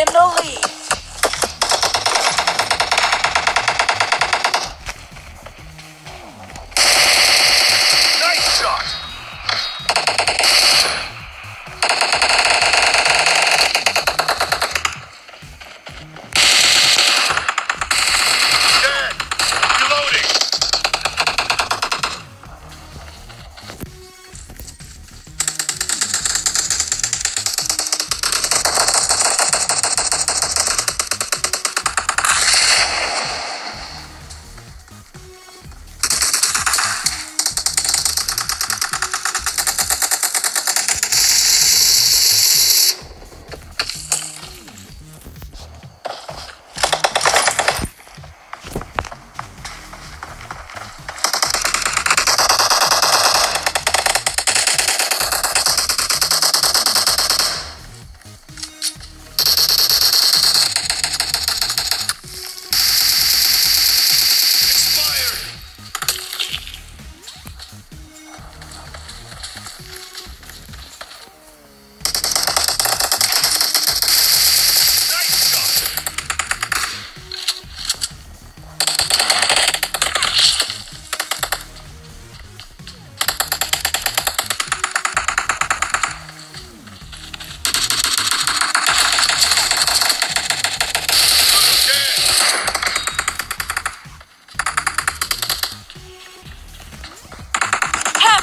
in the lead.